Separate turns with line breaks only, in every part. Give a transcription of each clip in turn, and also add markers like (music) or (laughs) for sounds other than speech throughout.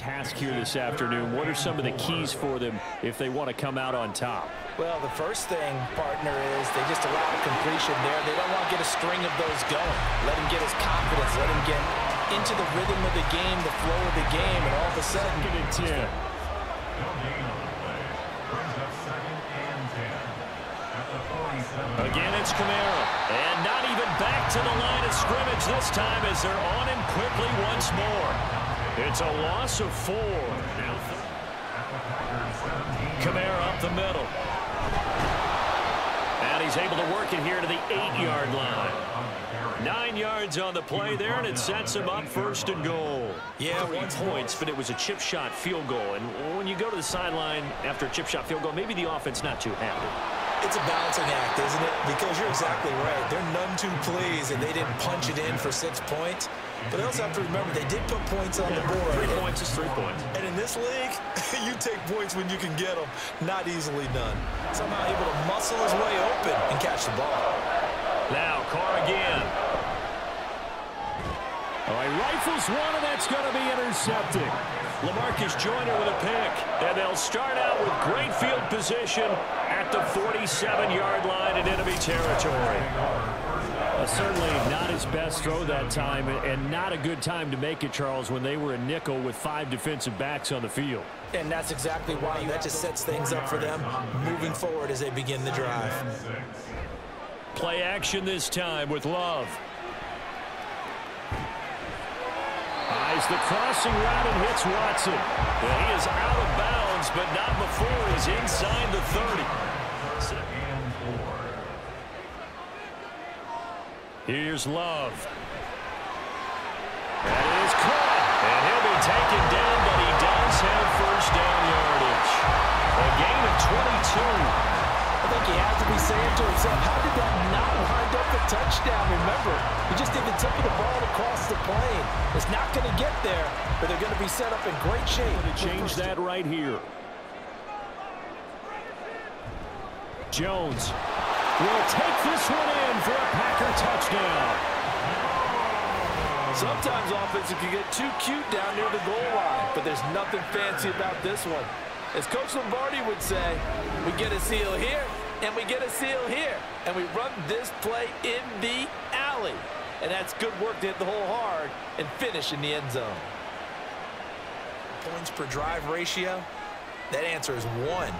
task here this afternoon. What are some of the keys for them if they want to come out on top?
Well, the first thing, partner, is they just allow completion there. They don't want to get a string of those going. Let him get his confidence. Let him get into the rhythm of the game, the flow of the game, and all of a sudden...
Second and 10. Again, it's Kamara. And not even back to the line of scrimmage this time as they're on him quickly once more. It's a loss of four. Kamara up the middle. And he's able to work it here to the eight-yard line. Nine yards on the play there, and it sets him up first and goal. Yeah, Three points, but it was a chip shot field goal. And when you go to the sideline after a chip shot field goal, maybe the offense not too happy.
It's a balancing act, isn't it? Because you're exactly right. They're none too pleased, and they didn't punch it in for six points. But they also have to remember they did put points on yeah, the board.
Three and, points is three points.
And in this league, (laughs) you take points when you can get them. Not easily done. Somehow able to muscle his way open and catch the ball.
Now, Carr again. All right, rifles one, and that's going to be intercepted. Lamarcus Joyner with a pick. And they'll start out with great field position at the 47-yard line in enemy territory. Certainly not his best throw that time, and not a good time to make it, Charles, when they were a nickel with five defensive backs on the field.
And that's exactly why you that just sets things up for them moving forward as they begin the drive.
Play action this time with Love. Eyes the crossing route and hits Watson. And he is out of bounds, but not before he's inside the 30. Here's Love. That is caught. And he'll be taken down, but he does have first down yardage. A gain of 22 I
think he has to be saying to himself, how did that not wind up a touchdown? Remember, he just did the tip of the ball across the plane. It's not going to get there, but they're going to be set up in great shape.
To change that right here. Jones will take this one in for a Packer touchdown.
Sometimes offenses can get too cute down near the goal line, but there's nothing fancy about this one. As Coach Lombardi would say, we get a seal here, and we get a seal here. And we run this play in the alley. And that's good work to hit the hole hard and finish in the end zone. Points per drive ratio, that answer is one.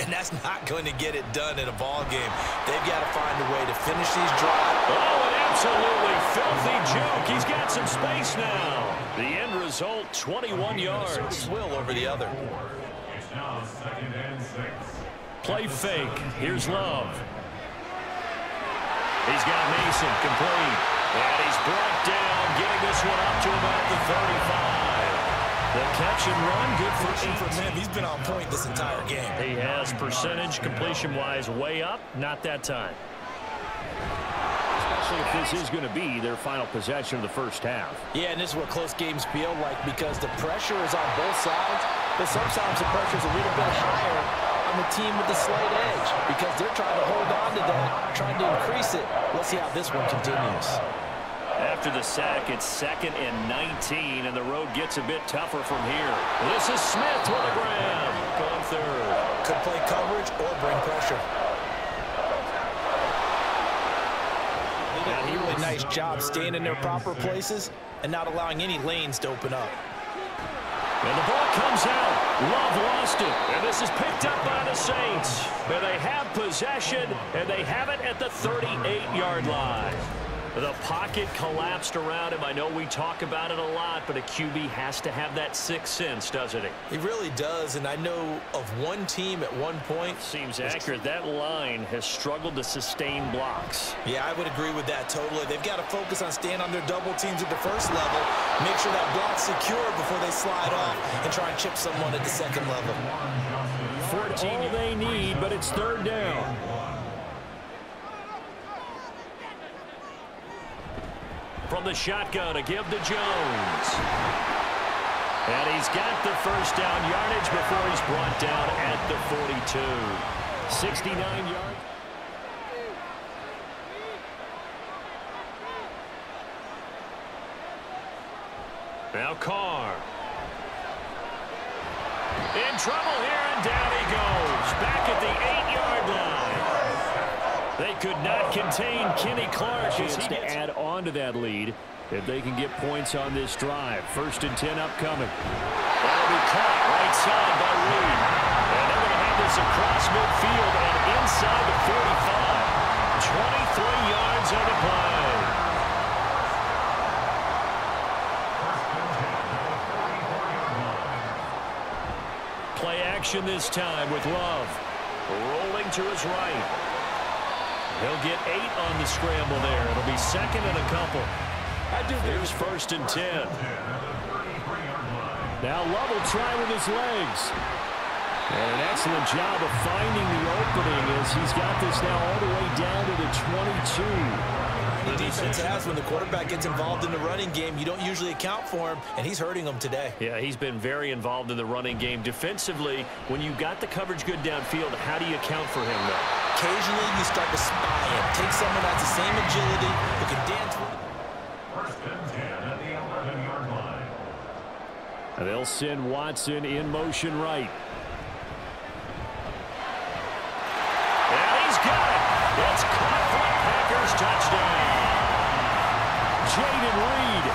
And that's not going to get it done in a ball game. They've got to find a way to finish these drives.
Oh, an absolutely filthy joke. He's got some space now. The end result, 21 yards.
Will over the other.
It's now second and six.
Play fake. Here's Love. He's got Mason complete. And he's brought down, getting this one up to about the 35. The catch and run, good for
for him. He's been on point this entire game.
He has percentage completion-wise way up. Not that time. Especially if this is going to be their final possession of the first half.
Yeah, and this is what close games feel like because the pressure is on both sides, but sometimes the pressure is a little bit higher on the team with the slight edge because they're trying to hold on to that, trying to increase it. Let's see how this one continues.
After the sack, it's second and 19, and the road gets a bit tougher from here. This is Smith with a grab. Going third.
Could play coverage or bring pressure. They did a really nice job staying in their proper places and not allowing any lanes to open up.
And the ball comes out. Love lost it. And this is picked up by the Saints. But they have possession, and they have it at the 38-yard line. The pocket collapsed around him. I know we talk about it a lot, but a QB has to have that sixth sense, doesn't he?
He really does, and I know of one team at one point.
Seems accurate. That line has struggled to sustain blocks.
Yeah, I would agree with that totally. They've got to focus on staying on their double teams at the first level, make sure that block's secure before they slide off and try and chip someone at the second level.
14 all they need, but it's third down. From the shotgun to give to Jones. And he's got the first down yardage before he's brought down at the 42. 69 yards. Now Carr. In trouble here, and down he goes. Back at the eight-yard line. They could not contain Kenny Clark. Chance to add on to that lead if they can get points on this drive. First and 10 upcoming. That'll be caught right side by Reed. And they're going to have this across midfield and inside the 45. 23 yards on the play. Play action this time with Love. Rolling to his right. He'll get eight on the scramble there. It'll be second and a couple.
I do
Here's first and ten. Now Love will try with his legs. And an excellent job of finding the opening as he's got this now all the way down to the 22.
The defense has when the quarterback gets involved in the running game, you don't usually account for him, and he's hurting them today.
Yeah, he's been very involved in the running game. Defensively, when you got the coverage good downfield, how do you account for him, though?
Occasionally, you start to spy him. Take someone that has the same agility, who can dance with
First and 10 at the 11-yard line.
And they'll send Watson in motion right. Jayden Reed,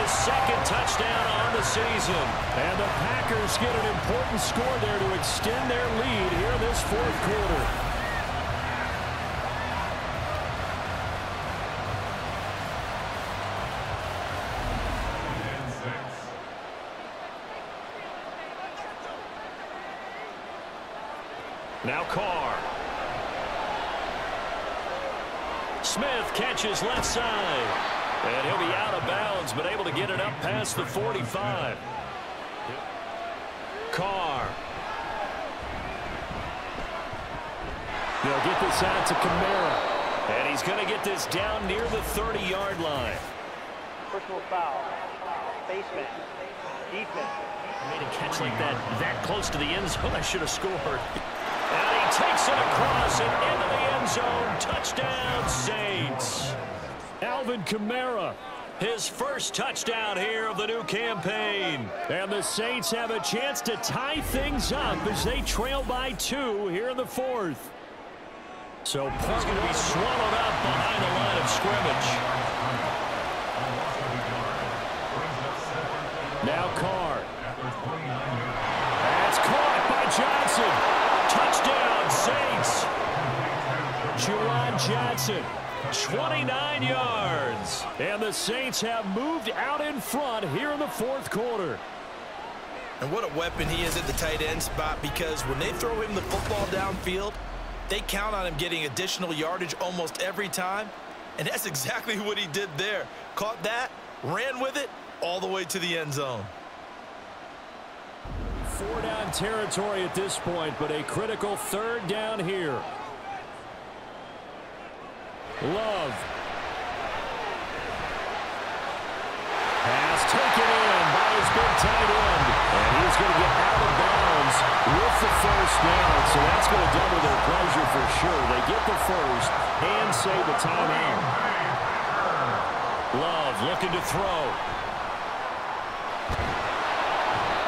his second touchdown on the season. And the Packers get an important score there to extend their lead here in this fourth quarter. Now Carr. Smith catches left side. And he'll be out of bounds, but able to get it up past the 45. Carr. They'll get this out to Kamara. And he's going to get this down near the 30-yard line.
Personal foul. Basement. Defense.
Made a catch like that, that close to the end zone. I should have scored. And he takes it across and into the end zone. Touchdown, Saints. Alvin Kamara, his first touchdown here of the new campaign. And the Saints have a chance to tie things up as they trail by two here in the fourth. So Park's going to be swallowed up behind the line of scrimmage. Now Carr. That's caught by Johnson. Touchdown, Saints. Juwan Johnson, 29 yards. And the Saints have moved out in front here in the fourth quarter.
And what a weapon he is at the tight end spot because when they throw him the football downfield, they count on him getting additional yardage almost every time. And that's (laughs) exactly what he did there. Caught that, ran with it, all the way to the end zone.
Four down territory at this point, but a critical third down here. Love. Pass taken in by his big tight end. And he's going to get out of bounds with the first down. So that's going to double their pleasure for sure. They get the first and save the timeout. Love looking to throw.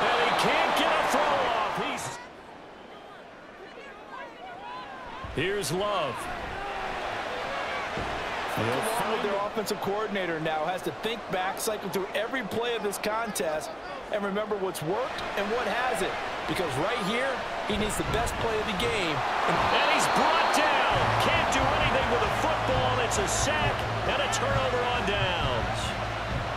And he can't get a throw off. He's... Here's Love.
With their offensive coordinator now has to think back, cycle through every play of this contest, and remember what's worked and what hasn't. Because right here, he needs the best play of the game.
And he's brought down. Can't do anything with a football. It's a sack and a turnover on downs.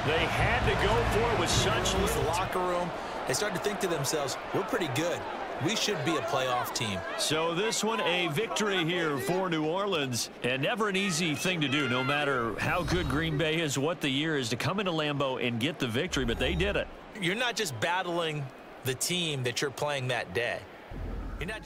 They had to go for it with such
The
little
locker room, they start to think to themselves, we're pretty good. We should be a playoff team.
So this one a victory here for New Orleans. And never an easy thing to do, no matter how good Green Bay is, what the year is, to come into Lambeau and get the victory. But they did it.
You're not just battling the team that you're playing that day. You're not just